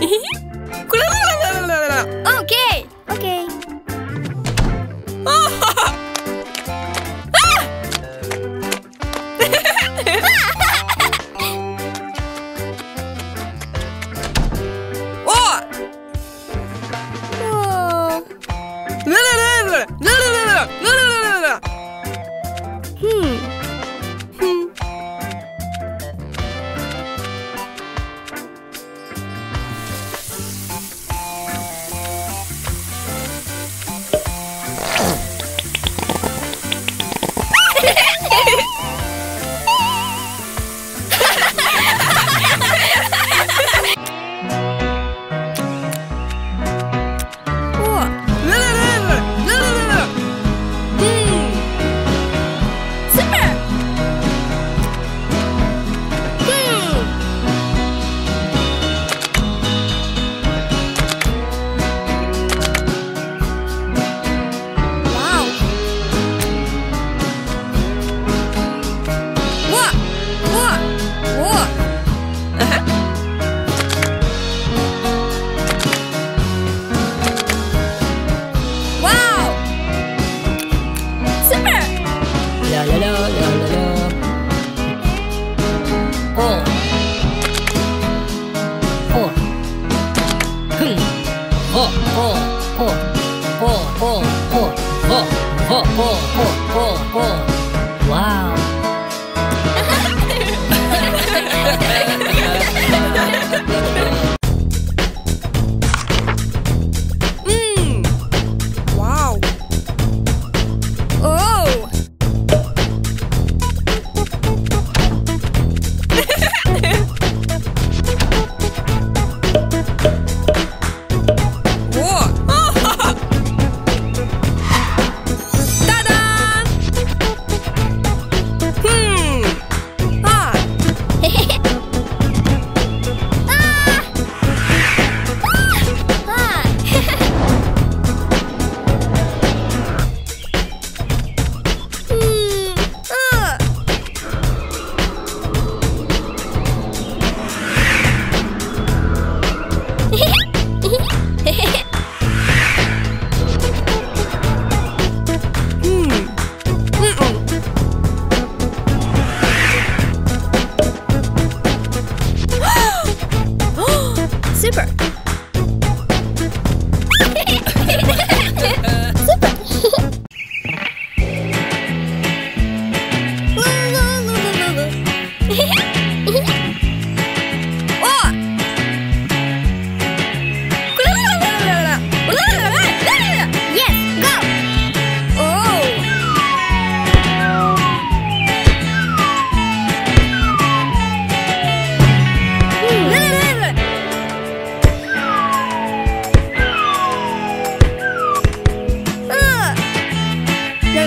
Hehehe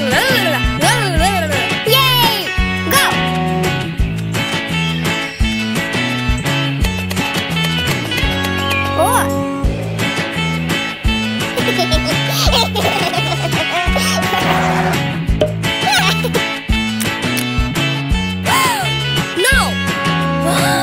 no!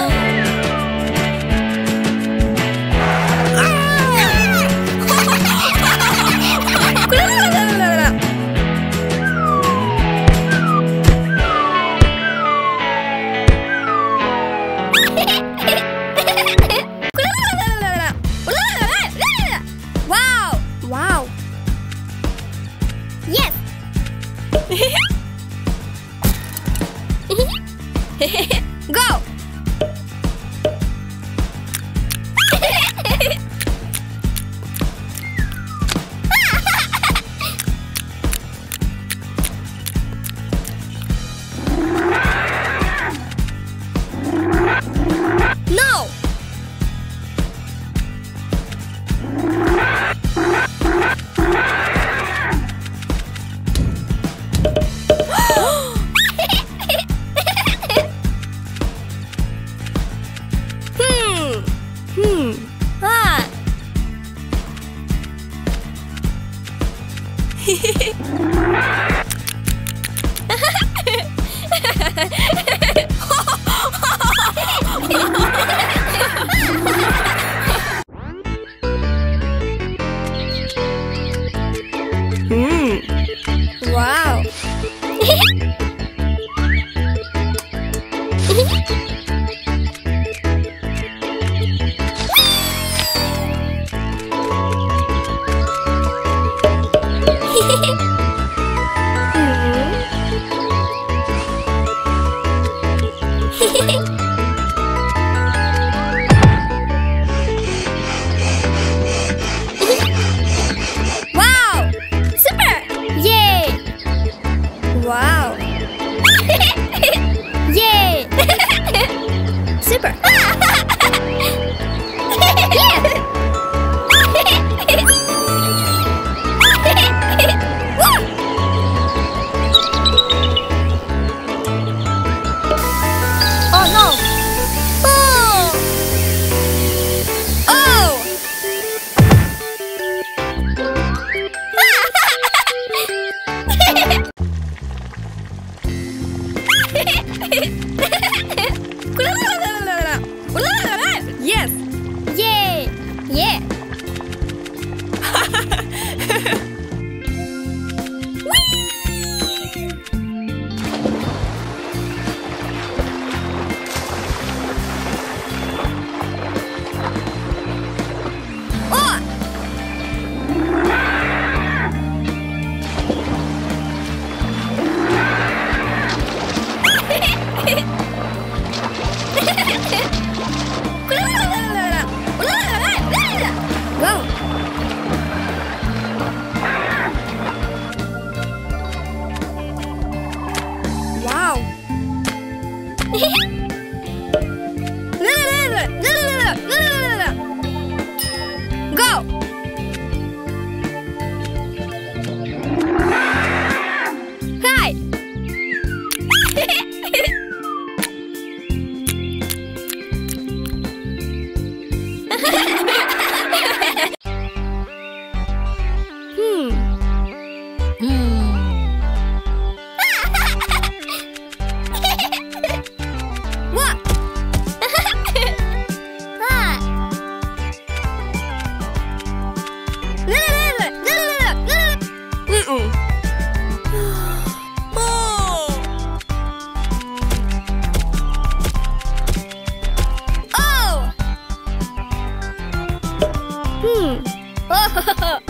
哈哈哈！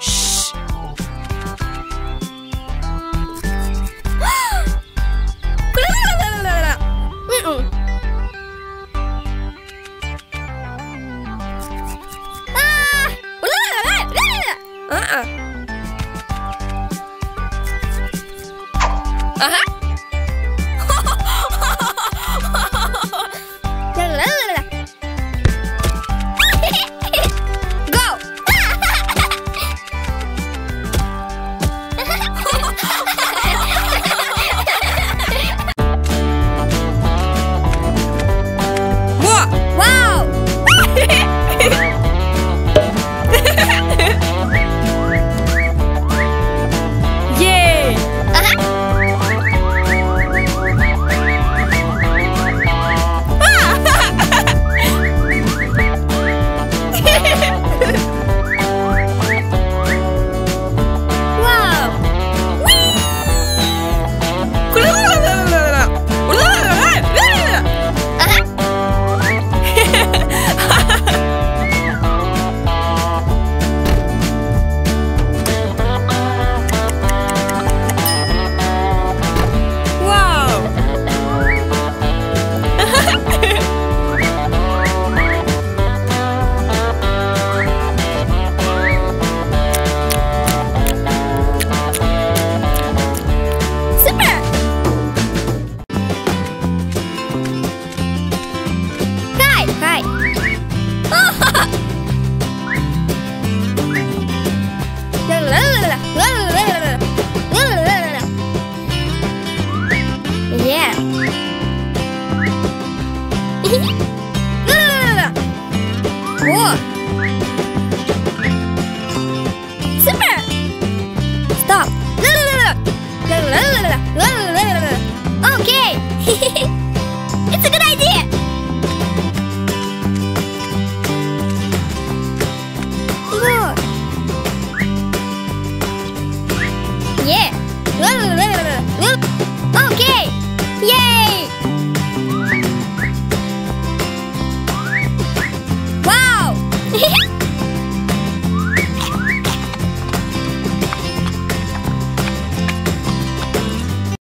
嘘！啊！啊！啊啊！啊哈！Oh.